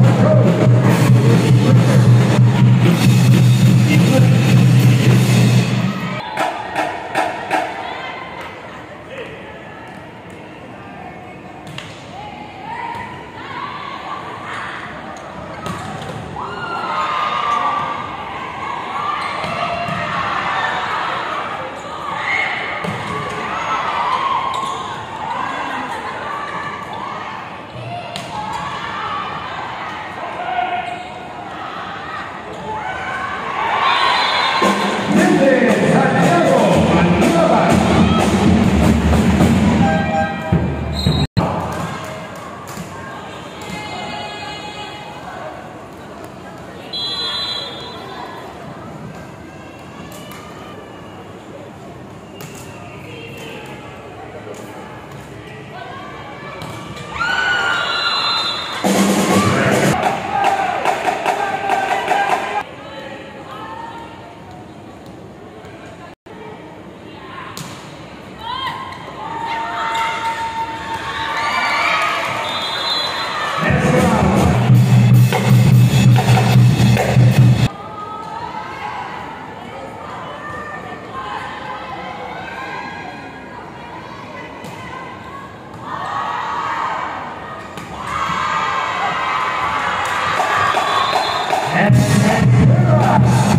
Go! and, and,